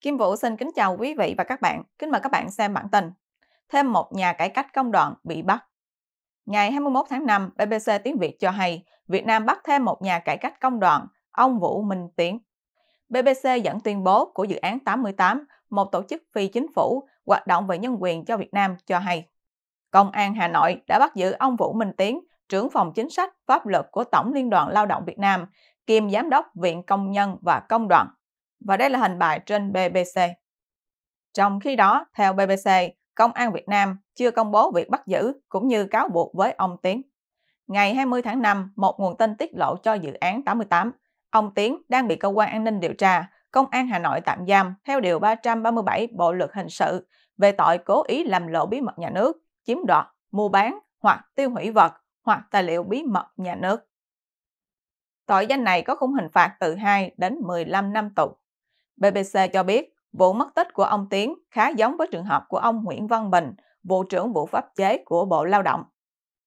Kim Vũ xin kính chào quý vị và các bạn. Kính mời các bạn xem bản tin. Thêm một nhà cải cách công đoàn bị bắt. Ngày 21 tháng 5, BBC Tiếng Việt cho hay Việt Nam bắt thêm một nhà cải cách công đoàn, ông Vũ Minh Tiến. BBC dẫn tuyên bố của dự án 88, một tổ chức phi chính phủ hoạt động về nhân quyền cho Việt Nam cho hay. Công an Hà Nội đã bắt giữ ông Vũ Minh Tiến, trưởng phòng chính sách pháp luật của Tổng Liên đoàn Lao động Việt Nam, kiêm giám đốc Viện Công nhân và Công đoàn. Và đây là hình bài trên BBC. Trong khi đó, theo BBC, Công an Việt Nam chưa công bố việc bắt giữ cũng như cáo buộc với ông Tiến. Ngày 20 tháng 5, một nguồn tin tiết lộ cho dự án 88, ông Tiến đang bị cơ quan an ninh điều tra, Công an Hà Nội tạm giam theo Điều 337 Bộ Luật Hình sự về tội cố ý làm lộ bí mật nhà nước, chiếm đoạt, mua bán hoặc tiêu hủy vật hoặc tài liệu bí mật nhà nước. Tội danh này có khung hình phạt từ 2 đến 15 năm tù. BBC cho biết vụ mất tích của ông Tiến khá giống với trường hợp của ông Nguyễn Văn Bình, vụ trưởng vụ pháp chế của Bộ Lao động.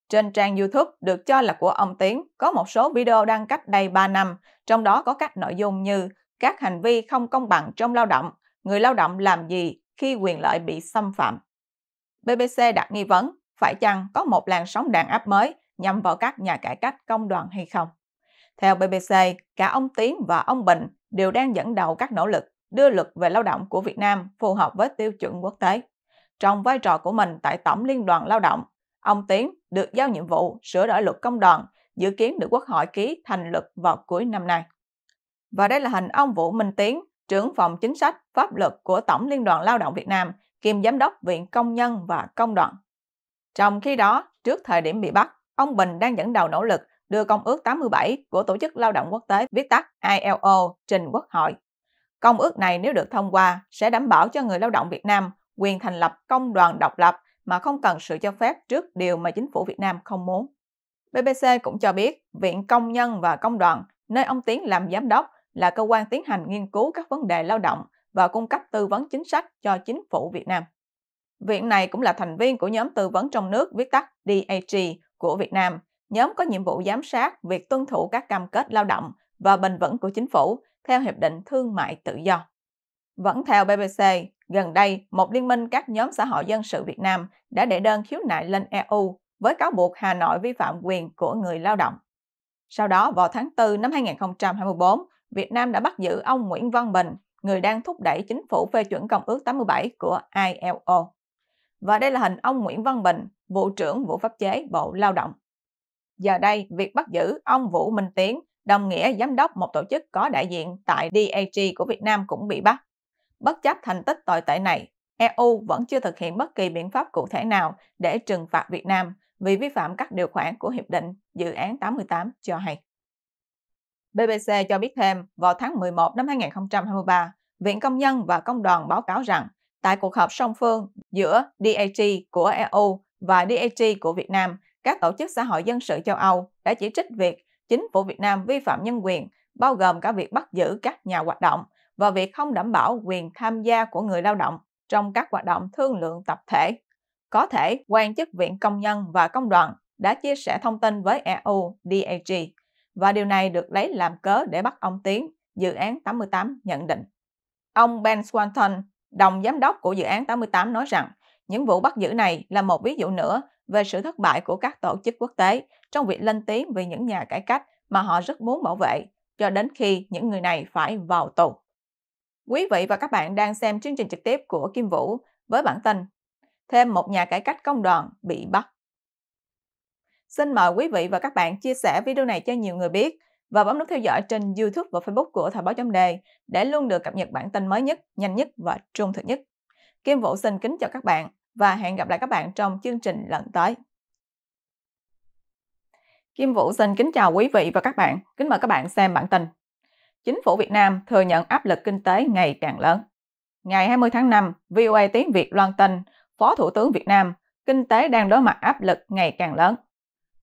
Trên trang YouTube được cho là của ông Tiến có một số video đăng cách đây 3 năm, trong đó có các nội dung như các hành vi không công bằng trong lao động, người lao động làm gì khi quyền lợi bị xâm phạm. BBC đặt nghi vấn phải chăng có một làn sóng đàn áp mới nhằm vào các nhà cải cách công đoàn hay không. Theo BBC, cả ông Tiến và ông Bình đều đang dẫn đầu các nỗ lực đưa luật về lao động của Việt Nam phù hợp với tiêu chuẩn quốc tế. Trong vai trò của mình tại Tổng Liên đoàn Lao động, ông Tiến được giao nhiệm vụ sửa đổi luật công đoàn, dự kiến được Quốc hội ký thành luật vào cuối năm nay. Và đây là hình ông Vũ Minh Tiến, trưởng phòng chính sách pháp luật của Tổng Liên đoàn Lao động Việt Nam, kiêm giám đốc Viện Công nhân và Công đoàn. Trong khi đó, trước thời điểm bị bắt, ông Bình đang dẫn đầu nỗ lực đưa Công ước 87 của Tổ chức Lao động Quốc tế viết tắt ILO trình Quốc hội. Công ước này nếu được thông qua sẽ đảm bảo cho người lao động Việt Nam quyền thành lập công đoàn độc lập mà không cần sự cho phép trước điều mà chính phủ Việt Nam không muốn. BBC cũng cho biết Viện Công nhân và Công đoàn, nơi ông Tiến làm giám đốc, là cơ quan tiến hành nghiên cứu các vấn đề lao động và cung cấp tư vấn chính sách cho chính phủ Việt Nam. Viện này cũng là thành viên của nhóm tư vấn trong nước viết tắt DAG của Việt Nam, nhóm có nhiệm vụ giám sát việc tuân thủ các cam kết lao động và bền vững của chính phủ theo Hiệp định Thương mại Tự do. Vẫn theo BBC, gần đây, một liên minh các nhóm xã hội dân sự Việt Nam đã đệ đơn khiếu nại lên EU với cáo buộc Hà Nội vi phạm quyền của người lao động. Sau đó, vào tháng 4 năm 2024, Việt Nam đã bắt giữ ông Nguyễn Văn Bình, người đang thúc đẩy chính phủ phê chuẩn Công ước 87 của ILO. Và đây là hình ông Nguyễn Văn Bình, vụ trưởng vụ pháp chế Bộ Lao động. Giờ đây, việc bắt giữ ông Vũ Minh Tiến, đồng nghĩa giám đốc một tổ chức có đại diện tại DAG của Việt Nam cũng bị bắt. Bất chấp thành tích tồi tệ này, EU vẫn chưa thực hiện bất kỳ biện pháp cụ thể nào để trừng phạt Việt Nam vì vi phạm các điều khoản của Hiệp định Dự án 88 cho hay. BBC cho biết thêm, vào tháng 11 năm 2023, Viện Công nhân và Công đoàn báo cáo rằng tại cuộc họp song phương giữa DAG của EU và DAG của Việt Nam, các tổ chức xã hội dân sự châu Âu đã chỉ trích việc chính phủ Việt Nam vi phạm nhân quyền, bao gồm cả việc bắt giữ các nhà hoạt động và việc không đảm bảo quyền tham gia của người lao động trong các hoạt động thương lượng tập thể. Có thể quan chức Viện Công nhân và Công đoàn đã chia sẻ thông tin với EU DAG và điều này được lấy làm cớ để bắt ông Tiến, dự án 88 nhận định. Ông Ben Swanton, đồng giám đốc của dự án 88 nói rằng những vụ bắt giữ này là một ví dụ nữa về sự thất bại của các tổ chức quốc tế trong việc lên tiếng về những nhà cải cách mà họ rất muốn bảo vệ cho đến khi những người này phải vào tù. Quý vị và các bạn đang xem chương trình trực tiếp của Kim Vũ với bản tin Thêm một nhà cải cách công đoàn bị bắt. Xin mời quý vị và các bạn chia sẻ video này cho nhiều người biết và bấm nút theo dõi trên YouTube và Facebook của Thời báo chấm đề để luôn được cập nhật bản tin mới nhất, nhanh nhất và trung thực nhất. Kim Vũ xin kính chào các bạn và hẹn gặp lại các bạn trong chương trình lần tới. Kim Vũ xin kính chào quý vị và các bạn. Kính mời các bạn xem bản tin. Chính phủ Việt Nam thừa nhận áp lực kinh tế ngày càng lớn. Ngày 20 tháng 5, VOA Tiếng Việt loan tin Phó Thủ tướng Việt Nam, kinh tế đang đối mặt áp lực ngày càng lớn.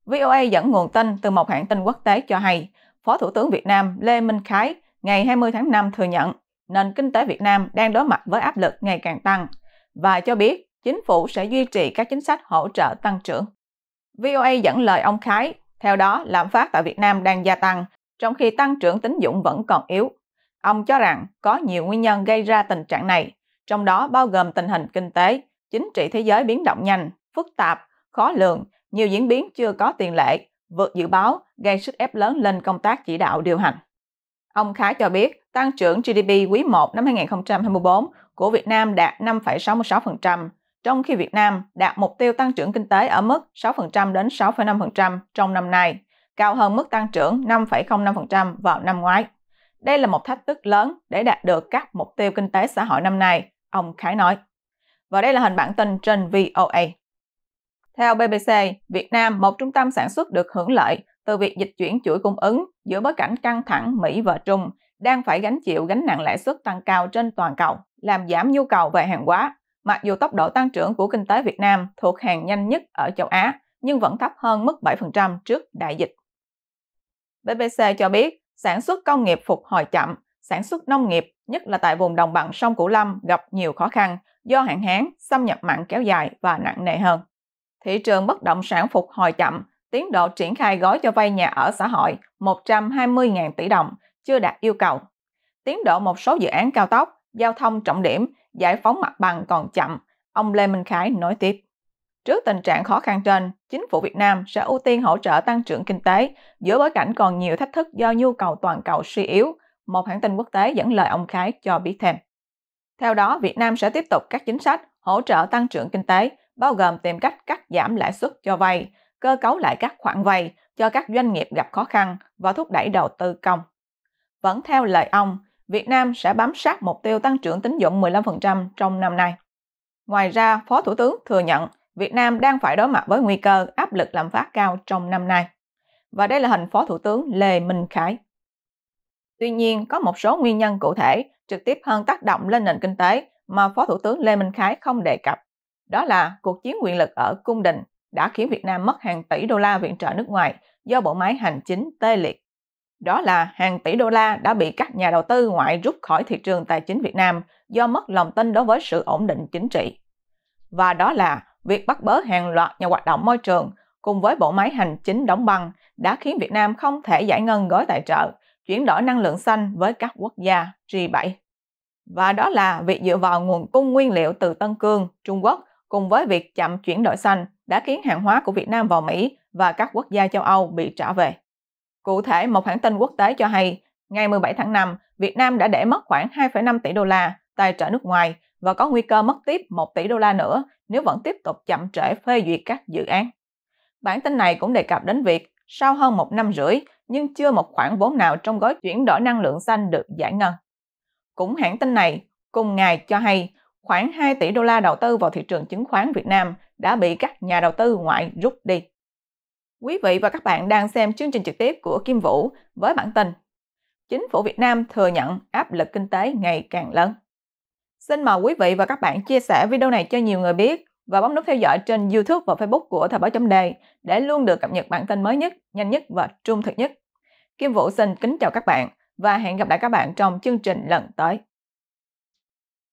VOA dẫn nguồn tin từ một hãng tin quốc tế cho hay, Phó Thủ tướng Việt Nam Lê Minh Khái ngày 20 tháng 5 thừa nhận nền kinh tế Việt Nam đang đối mặt với áp lực ngày càng tăng và cho biết chính phủ sẽ duy trì các chính sách hỗ trợ tăng trưởng. VOA dẫn lời ông Khái, theo đó lạm phát tại Việt Nam đang gia tăng, trong khi tăng trưởng tín dụng vẫn còn yếu. Ông cho rằng có nhiều nguyên nhân gây ra tình trạng này, trong đó bao gồm tình hình kinh tế, chính trị thế giới biến động nhanh, phức tạp, khó lường, nhiều diễn biến chưa có tiền lệ, vượt dự báo, gây sức ép lớn lên công tác chỉ đạo điều hành. Ông Khái cho biết, tăng trưởng GDP quý 1 năm 2024 của Việt Nam đạt 5,66%, trong khi Việt Nam đạt mục tiêu tăng trưởng kinh tế ở mức 6% đến 6,5% trong năm nay, cao hơn mức tăng trưởng 5,05% vào năm ngoái. Đây là một thách thức lớn để đạt được các mục tiêu kinh tế xã hội năm nay, ông Khải nói. Và đây là hình bản tin trên VOA. Theo BBC, Việt Nam, một trung tâm sản xuất được hưởng lợi từ việc dịch chuyển chuỗi cung ứng giữa bối cảnh căng thẳng Mỹ và Trung, đang phải gánh chịu gánh nặng lãi suất tăng cao trên toàn cầu, làm giảm nhu cầu về hàng hóa. Mặc dù tốc độ tăng trưởng của kinh tế Việt Nam thuộc hàng nhanh nhất ở châu Á, nhưng vẫn thấp hơn mức 7% trước đại dịch. BBC cho biết, sản xuất công nghiệp phục hồi chậm, sản xuất nông nghiệp, nhất là tại vùng đồng bằng sông Cửu Lâm gặp nhiều khó khăn do hạn hán, xâm nhập mặn kéo dài và nặng nề hơn. Thị trường bất động sản phục hồi chậm, tiến độ triển khai gói cho vay nhà ở xã hội 120.000 tỷ đồng chưa đạt yêu cầu. Tiến độ một số dự án cao tốc, giao thông trọng điểm, giải phóng mặt bằng còn chậm, ông Lê Minh Khái nói tiếp. Trước tình trạng khó khăn trên, chính phủ Việt Nam sẽ ưu tiên hỗ trợ tăng trưởng kinh tế giữa bối cảnh còn nhiều thách thức do nhu cầu toàn cầu suy yếu, một hãng tin quốc tế dẫn lời ông Khái cho biết thêm. Theo đó, Việt Nam sẽ tiếp tục các chính sách hỗ trợ tăng trưởng kinh tế, bao gồm tìm cách cắt giảm lãi suất cho vay, cơ cấu lại các khoản vay cho các doanh nghiệp gặp khó khăn và thúc đẩy đầu tư công. Vẫn theo lời ông, Việt Nam sẽ bám sát mục tiêu tăng trưởng tín dụng 15% trong năm nay. Ngoài ra, Phó Thủ tướng thừa nhận Việt Nam đang phải đối mặt với nguy cơ áp lực lạm phát cao trong năm nay. Và đây là hình Phó Thủ tướng Lê Minh Khải. Tuy nhiên, có một số nguyên nhân cụ thể trực tiếp hơn tác động lên nền kinh tế mà Phó Thủ tướng Lê Minh Khái không đề cập. Đó là cuộc chiến quyền lực ở cung đình đã khiến Việt Nam mất hàng tỷ đô la viện trợ nước ngoài do bộ máy hành chính tê liệt. Đó là hàng tỷ đô la đã bị các nhà đầu tư ngoại rút khỏi thị trường tài chính Việt Nam do mất lòng tin đối với sự ổn định chính trị. Và đó là việc bắt bớ hàng loạt nhà hoạt động môi trường cùng với bộ máy hành chính đóng băng đã khiến Việt Nam không thể giải ngân gói tài trợ, chuyển đổi năng lượng xanh với các quốc gia G7. Và đó là việc dựa vào nguồn cung nguyên liệu từ Tân Cương, Trung Quốc cùng với việc chậm chuyển đổi xanh đã khiến hàng hóa của Việt Nam vào Mỹ và các quốc gia châu Âu bị trả về. Cụ thể, một hãng tin quốc tế cho hay, ngày 17 tháng 5, Việt Nam đã để mất khoảng 2,5 tỷ đô la tài trợ nước ngoài và có nguy cơ mất tiếp 1 tỷ đô la nữa nếu vẫn tiếp tục chậm trễ phê duyệt các dự án. Bản tin này cũng đề cập đến việc sau hơn một năm rưỡi nhưng chưa một khoản vốn nào trong gói chuyển đổi năng lượng xanh được giải ngân. Cũng hãng tin này cùng ngày cho hay khoảng 2 tỷ đô la đầu tư vào thị trường chứng khoán Việt Nam đã bị các nhà đầu tư ngoại rút đi. Quý vị và các bạn đang xem chương trình trực tiếp của Kim Vũ với bản tin Chính phủ Việt Nam thừa nhận áp lực kinh tế ngày càng lớn. Xin mời quý vị và các bạn chia sẻ video này cho nhiều người biết và bấm nút theo dõi trên YouTube và Facebook của Thời báo chấm đề để luôn được cập nhật bản tin mới nhất, nhanh nhất và trung thực nhất. Kim Vũ xin kính chào các bạn và hẹn gặp lại các bạn trong chương trình lần tới.